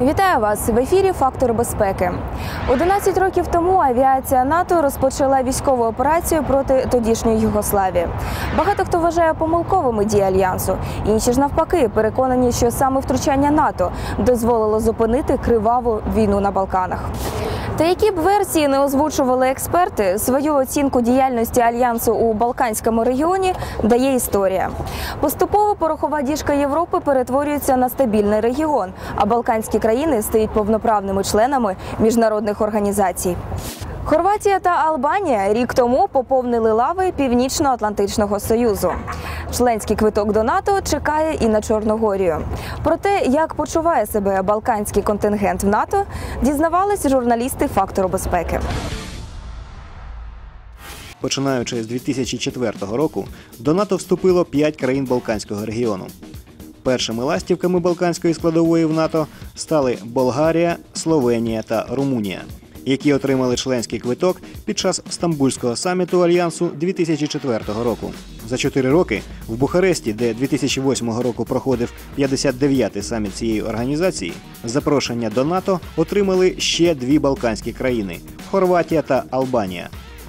Вітаю вас в ефірі Фактор безпеки. 11 років тому авіація НАТО розпочала військову операцію проти тодішньої Югославії. Багато хто вважає помилковими дії альянсу. Інші ж навпаки переконані, що саме втручання НАТО дозволило зупинити криваву війну на Балканах. Та які б версії не озвучували експерти, свою оцінку діяльності альянсу у Балканському регіоні дає історія. Поступово порохова діжка Європи перетворюється на стабільний регіон, а балканські країни стають повноправними членами міжнародних організацій. Хорватія та Албанія рік тому поповнили лави Північно-Атлантичного союзу. Членський квиток до НАТО чекає і на Чорногорію. Про те, як почуває себе балканський контингент в НАТО, дізнавались журналісти фактору безпеки. Починаючи з 2004 року, до НАТО вступило 5 країн Балканського регіону. Першими ластівками балканської складової в НАТО стали Болгарія, Словенія та Румунія, які отримали членський квиток під час Стамбульського саміту Альянсу 2004 року. За чотири роки в Бухаресті, де 2008 року проходив 59-й саміт цієї організації, запрошення до НАТО отримали ще дві балканські країни Хорватія та Албанія.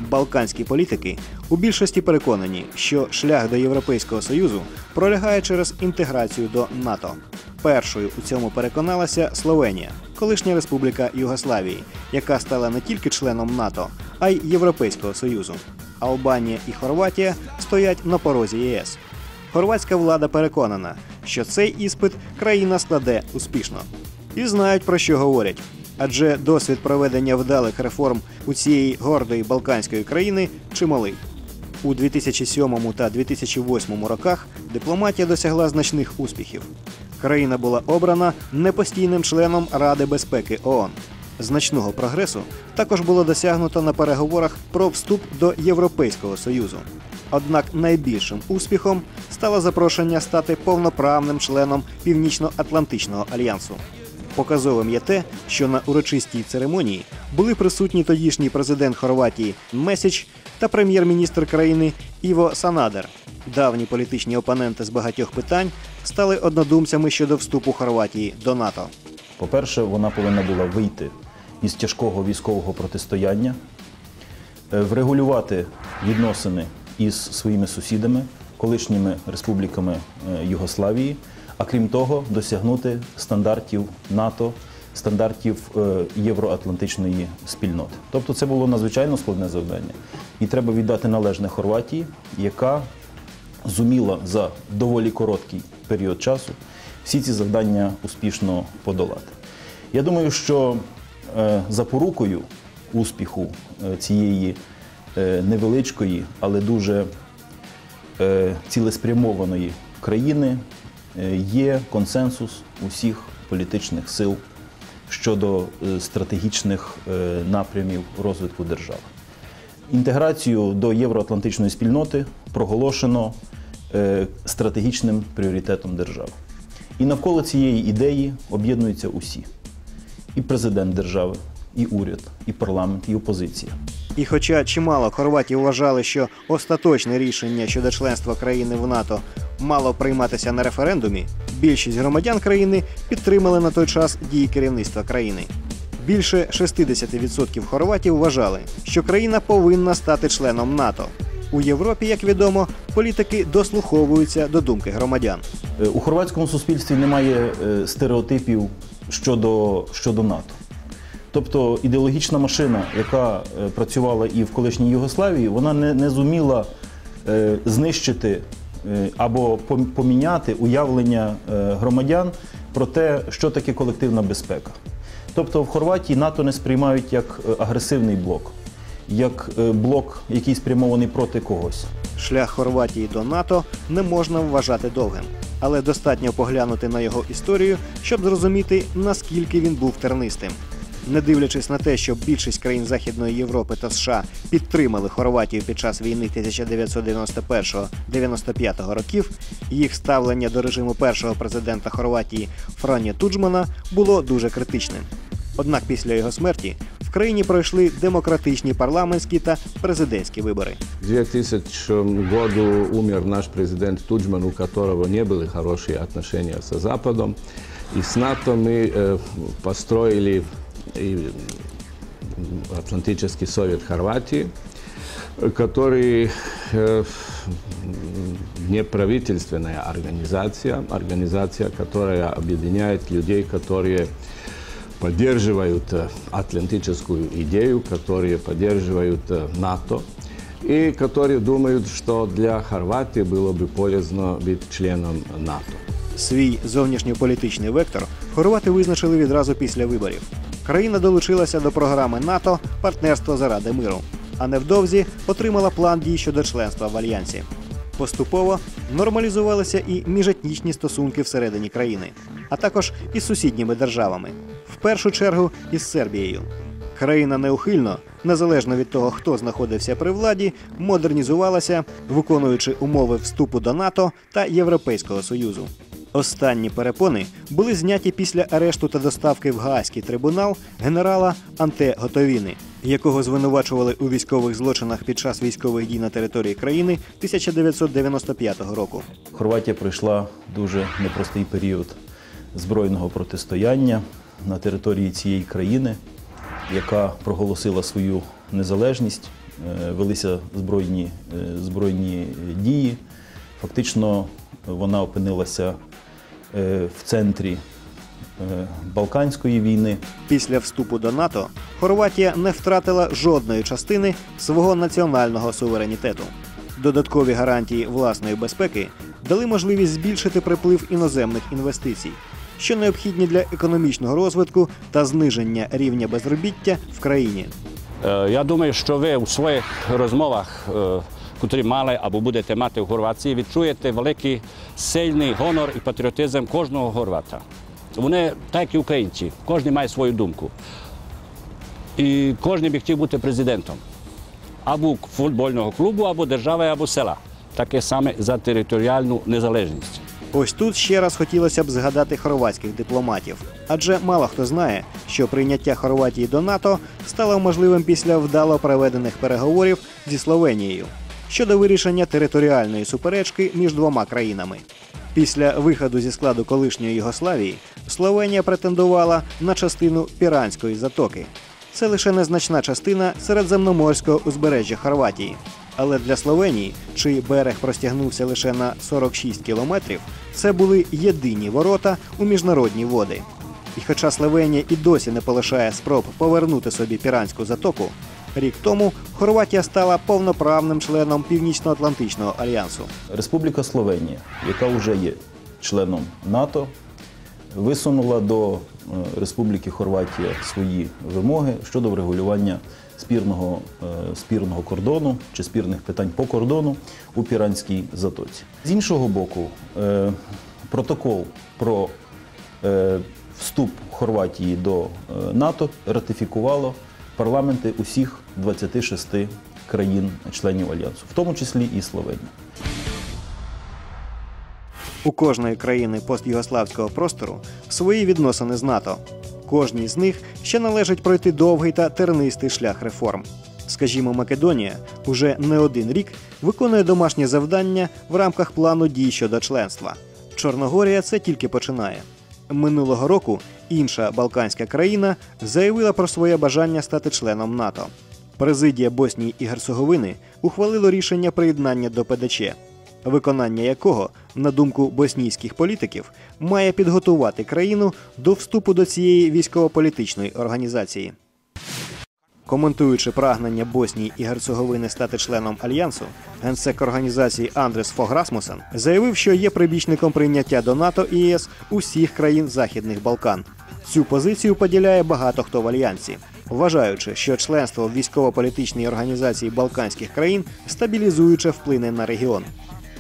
Балканські політики у більшості переконані, що шлях до Європейського союзу пролягає через інтеграцію до НАТО. Першою у цьому переконалася Словенія, колишня республіка Югославії, яка стала не тільки членом НАТО, а й Європейського союзу. Албанія і Хорватія стоять на порозі ЄС. Хорватська влада переконана, що цей іспит країна складе успішно і знають про що говорять. Адже досвід проведення вдалих реформ у цієї гордої балканської країни чималий. У 2007 та 2008 роках дипломатія досягла значних успіхів. Країна була обрана непостійним членом Ради безпеки ООН. Значного прогресу також було досягнуто на переговорах про вступ до Європейського союзу. Однак найбільшим успіхом стало запрошення стати повноправним членом Північно-Атлантичного альянсу. Показовим є те, що на урочистій церемонії були присутні тодішній президент Хорватії Месіч та прем'єр-міністр країни Іво Санадер. Давні політичні опоненти з багатьох питань стали однодумцями щодо вступу Хорватії до НАТО. По-перше, вона повинна була вийти із тяжкого військового протистояння, е, врегулювати відносини із своїми сусідами, колишніми республіками е, Югославії, а крім того, досягнути стандартів НАТО, стандартів е, євроатлантичної спільноти. Тобто це було надзвичайно складне завдання. І треба віддати належне Хорватії, яка зуміла за доволі короткий період часу всі ці завдання успішно подолати. Я думаю, що е, запорукою успіху е, цієї е, невеличкої, але дуже цілеспрямованої країни є консенсус усіх політичних сил щодо стратегічних напрямів розвитку держави. Інтеграцію до євроатлантичної спільноти проголошено стратегічним пріоритетом держави. І навколо цієї ідеї об'єднуються усі: і президент держави, і уряд, і парламент, і опозиція. І хоча чимало хорватів вважали, що остаточне рішення щодо членства країни в НАТО мало прийматися на референдумі, більшість громадян країни підтримали на той час дії керівництва країни. Більше 60% хорватів вважали, що країна повинна стати членом НАТО. У Європі, як відомо, політики дослуховуються до думки громадян. Е, У хорватському суспільстві немає е, стереотипів щодо, щодо НАТО. Тобто ідеологічна машина, яка е, працювала і в колишній Югославії, вона не, не зуміла знищити або поміняти уявлення громадян про те, що таке колективна безпека. Тобто в Хорватії НАТО не сприймають як агресивний блок, як е, блок, який спрямований проти когось. Шлях Хорватії до НАТО не можна вважати довгим, але достатньо поглянути на його історію, щоб зрозуміти, наскільки він був тернистим. Не дивлячись на те, що більшість країн Західної Європи та США підтримали Хорватію під час війни 1991-95 років, їх ставлення до режиму першого президента Хорватії Франі Туджмана було дуже критичним. Однак після його смерті в країні пройшли демократичні парламентські та президентські вибори. В 2000 году умер наш президент Туджман, у которого не были хорошие отношения со Западом. И с НАТО мы э, построили и Атлантический совет Хорватии, э, который э, неправительственная организация, организация, которая объединяет людей, которые поддерживают э, атлантическую идею, которые поддерживают э, НАТО и которые думают, что для Хорватии было бы полезно быть членом НАТО. Свій зовнішньополітичний вектор хорвати визначили відразу після виборів. Країна долучилася до програми НАТО Партнерство заради миру, а невдовзі отримала план дій щодо членства в альянсі. Поступово нормалізувалися і міжетнічні стосунки всередині країни, а також із сусідніми державами, в першу чергу із Сербією. Країна неухильно, незалежно від того, хто знаходився при владі, модернізувалася, виконуючи умови вступу до НАТО та Європейського Союзу. Останні перепони були зняті після арешту та доставки в Гаазький трибунал генерала Анте Готовіни, якого звинувачували у військових злочинах під час військових дій на території країни 1995 року. Хорватія пройшла дуже непростий період збройного протистояння на території цієї країни, яка проголосила свою незалежність, Е, велися збройні, е, збройні дії. Фактично вона опинилася е, в центрі Балканської війни. Після вступу до НАТО Хорватія не втратила жодної частини свого національного суверенітету. Додаткові гарантії власної безпеки дали можливість збільшити приплив іноземних інвестицій, що необхідні для економічного розвитку та зниження рівня безробіття в країні. Е, Я думаю, що ви у своїх розмовах, е, котрі мали або будете мати в Хорватії, відчуєте великий сильний гонор і патріотизм кожного хорвата. Вони, так як і українці, кожен має свою думку. І кожен би хотів бути президентом або футбольного клубу, або держави, або села. Таке саме за територіальну незалежність. Ось тут ще раз хотілося б згадати хорватських дипломатів, адже мало хто знає, що прийняття Хорватії до НАТО стало можливим після вдало проведених переговорів зі Словенією щодо вирішення територіальної суперечки між двома країнами. Після виходу зі складу колишньої Югославії Словенія претендувала на частину Піранської затоки. Це лише незначна частина середземноморського узбережжя Хорватії. Але для Словенії, чий берег простягнувся лише на 46 кілометрів, це були єдині ворота у міжнародні води. І хоча Словенія і досі не полишає спроб повернути собі Піранську затоку, рік тому Хорватія стала повноправним членом Північно-Атлантичного альянсу. Республіка Словенія, яка вже є членом НАТО, висунула до е, Республіки Хорватія свої вимоги щодо врегулювання спірного, е, спірного кордону чи спірних питань по кордону у Піранській затоці. З іншого боку, е, протокол про е, вступ Хорватії до НАТО ратифікувало парламенти усіх 26 країн-членів альянсу, в тому числі і Словенії. У кожної країни постюгославського простору свої відносини з НАТО. Кожній з них ще належить пройти довгий та тернистий шлях реформ. Скажімо, Македонія уже не один рік виконує домашнє завдання в рамках плану дій щодо членства. Чорногорія це тільки починає. Минулого року інша балканська країна заявила про своє бажання стати членом НАТО. Президія Боснії і Герцеговини ухвалило рішення приєднання до ПДЧ, виконання якого, на думку боснійських політиків, має підготувати країну до вступу до цієї військово-політичної організації. Коментуючи прагнення Боснії і Герцеговини стати членом альянсу, генсек організації Андрес Фог Расмусен заявив, що є прибічником прийняття до НАТО і ЄС усіх країн Західних Балкан. Цю позицію поділяє багато хто в альянсі, вважаючи, що членство в військово-політичній організації Балканських країн стабілізуюче вплине на регіон.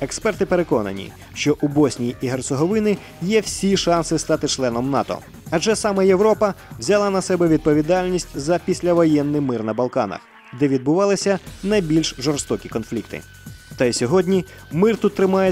Експерти переконані, що у Боснії і Герцеговини є всі шанси стати членом НАТО, адже саме Європа взяла на себе відповідальність за післявоєнний мир на Балканах, де відбувалися найбільш жорстокі конфлікти. Та й сьогодні мир тут тримається.